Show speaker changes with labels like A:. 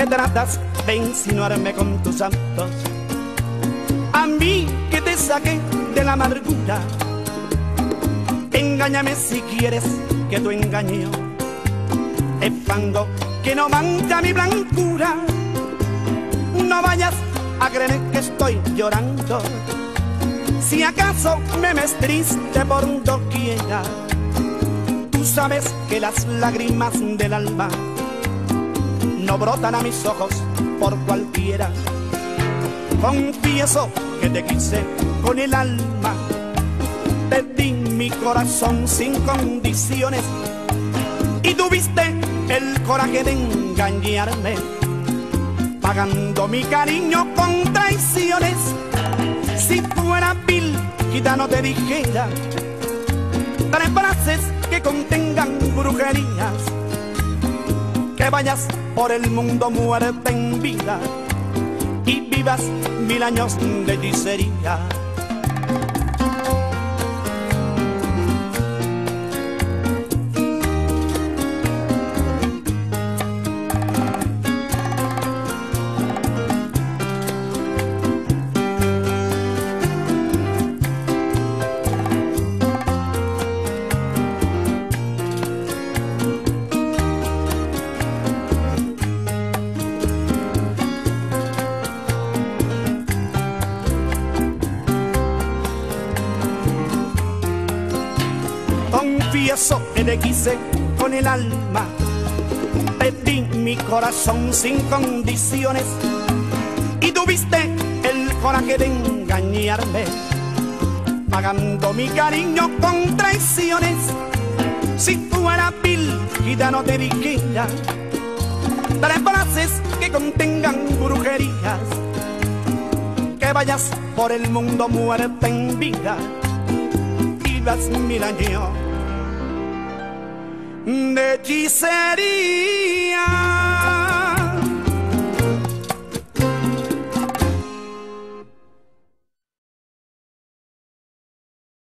A: que tratas de insinuarme con tus santos. A mí que te saqué de la amargura. Engáñame si quieres que tu engaño es fango que no mancha mi blancura. No vayas a creer que estoy llorando. Si acaso me ves triste por doquiera, tú sabes que las lágrimas del alma no brotan a mis ojos por cualquiera. Confieso que te quise con el alma, te di mi corazón sin condiciones y tuviste el coraje de engañarme, pagando mi cariño con traiciones. Si fuera vil, no te dijera tres frases que contengan brujerías, vayas por el mundo muerte en vida y vivas mil años de hechicería. Confieso que te quise con el alma. Te di mi corazón sin condiciones y tuviste el coraje de engañarme, pagando mi cariño con traiciones. Si fuera vil, no te dijera tres frases que contengan brujerías. Que vayas por el mundo muerte en vida vivas mil años de hechicería.